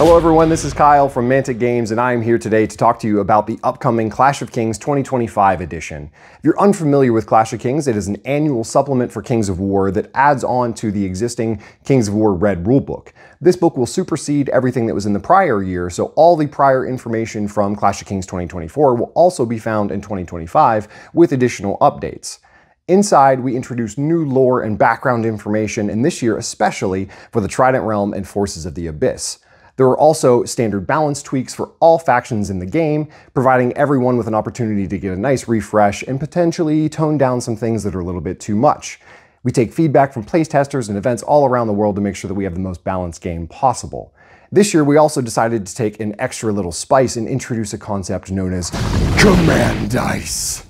Hello everyone, this is Kyle from Mantic Games and I am here today to talk to you about the upcoming Clash of Kings 2025 edition. If you're unfamiliar with Clash of Kings, it is an annual supplement for Kings of War that adds on to the existing Kings of War Red rulebook. This book will supersede everything that was in the prior year, so all the prior information from Clash of Kings 2024 will also be found in 2025 with additional updates. Inside, we introduce new lore and background information, and this year especially for the Trident Realm and Forces of the Abyss. There are also standard balance tweaks for all factions in the game, providing everyone with an opportunity to get a nice refresh and potentially tone down some things that are a little bit too much. We take feedback from playtesters and events all around the world to make sure that we have the most balanced game possible. This year, we also decided to take an extra little spice and introduce a concept known as Command Dice.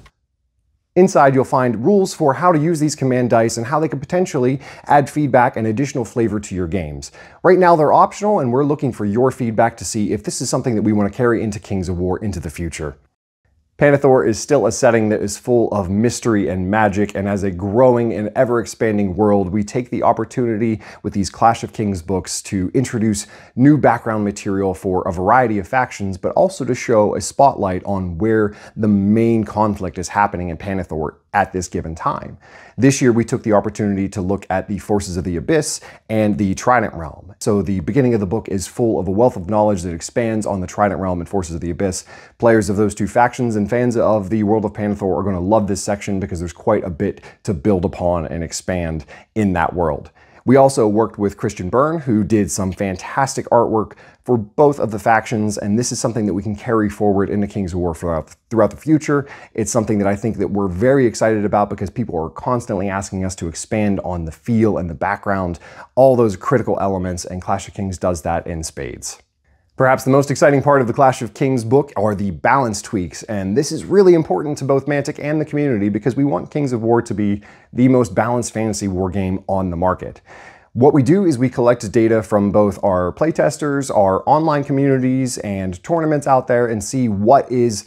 Inside, you'll find rules for how to use these command dice and how they could potentially add feedback and additional flavor to your games. Right now, they're optional, and we're looking for your feedback to see if this is something that we want to carry into Kings of War into the future. Pannithor is still a setting that is full of mystery and magic, and as a growing and ever expanding world, we take the opportunity with these Clash of Kings books to introduce new background material for a variety of factions, but also to show a spotlight on where the main conflict is happening in Pannithor at this given time. This year, we took the opportunity to look at the forces of the Abyss and the Trident Realm. So the beginning of the book is full of a wealth of knowledge that expands on the Trident Realm and forces of the Abyss. Players of those two factions and fans of the world of Pannithor are going to love this section because there's quite a bit to build upon and expand in that world. We also worked with Christian Byrne, who did some fantastic artwork for both of the factions, and this is something that we can carry forward into Kings of War throughout, throughout the future. It's something that I think that we're very excited about because people are constantly asking us to expand on the feel and the background, all those critical elements, and Clash of Kings does that in spades. Perhaps the most exciting part of the Clash of Kings book are the balance tweaks, and this is really important to both Mantic and the community because we want Kings of War to be the most balanced fantasy war game on the market. What we do is we collect data from both our playtesters, our online communities, and tournaments out there and see what is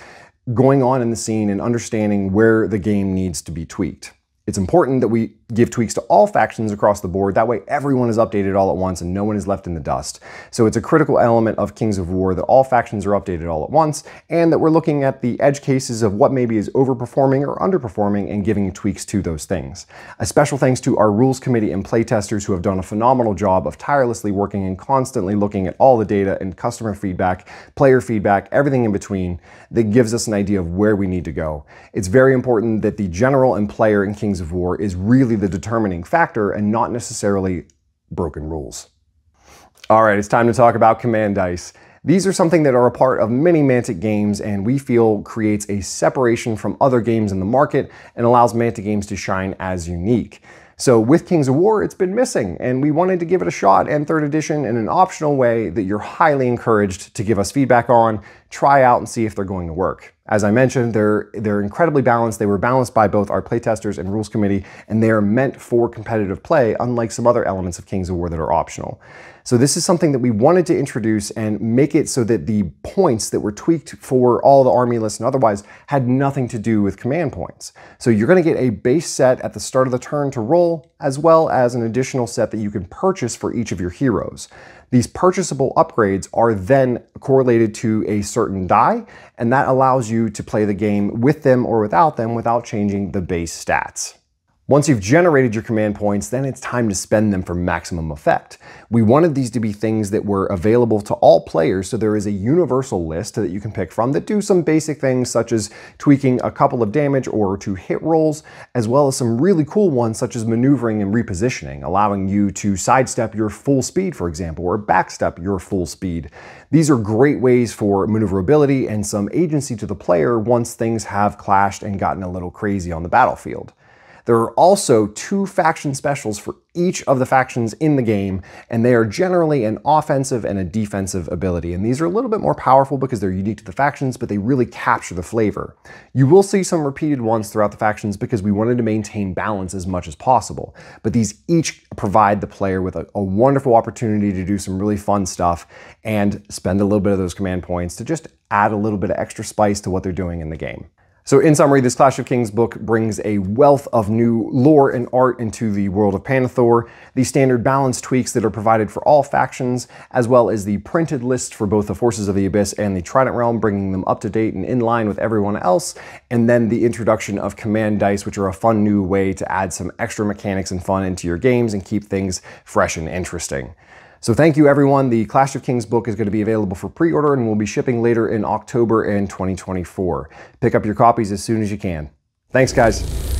going on in the scene and understanding where the game needs to be tweaked. It's important that we give tweaks to all factions across the board. That way everyone is updated all at once and no one is left in the dust. So it's a critical element of Kings of War that all factions are updated all at once and that we're looking at the edge cases of what maybe is overperforming or underperforming and giving tweaks to those things. A special thanks to our rules committee and playtesters who have done a phenomenal job of tirelessly working and constantly looking at all the data and customer feedback, player feedback, everything in between that gives us an idea of where we need to go. It's very important that the general and player in Kings of War is really the determining factor and not necessarily broken rules. All right, it's time to talk about command dice. These are something that are a part of many Mantic games and we feel creates a separation from other games in the market and allows Mantic games to shine as unique. So with Kings of War, it's been missing, and we wanted to give it a shot and third edition in an optional way that you're highly encouraged to give us feedback on, try out and see if they're going to work. As I mentioned, they're, they're incredibly balanced. They were balanced by both our playtesters and rules committee, and they are meant for competitive play, unlike some other elements of Kings of War that are optional. So this is something that we wanted to introduce and make it so that the points that were tweaked for all the army lists and otherwise had nothing to do with command points. So you're going to get a base set at the start of the turn to roll, as well as an additional set that you can purchase for each of your heroes. These purchasable upgrades are then correlated to a certain die, and that allows you to play the game with them or without them without changing the base stats. Once you've generated your command points, then it's time to spend them for maximum effect. We wanted these to be things that were available to all players, so there is a universal list that you can pick from that do some basic things such as tweaking a couple of damage or two hit rolls, as well as some really cool ones such as maneuvering and repositioning, allowing you to sidestep your full speed, for example, or backstep your full speed. These are great ways for maneuverability and some agency to the player once things have clashed and gotten a little crazy on the battlefield. There are also two faction specials for each of the factions in the game, and they are generally an offensive and a defensive ability. And these are a little bit more powerful because they're unique to the factions, but they really capture the flavor. You will see some repeated ones throughout the factions because we wanted to maintain balance as much as possible. But these each provide the player with a, a wonderful opportunity to do some really fun stuff and spend a little bit of those command points to just add a little bit of extra spice to what they're doing in the game. So, in summary, this Clash of Kings book brings a wealth of new lore and art into the world of Pannithor, the standard balance tweaks that are provided for all factions, as well as the printed list for both the Forces of the Abyss and the Trident Realm, bringing them up to date and in line with everyone else, and then the introduction of command dice, which are a fun new way to add some extra mechanics and fun into your games and keep things fresh and interesting. So thank you everyone. The Clash of Kings book is going to be available for pre-order and will be shipping later in October in 2024. Pick up your copies as soon as you can. Thanks guys.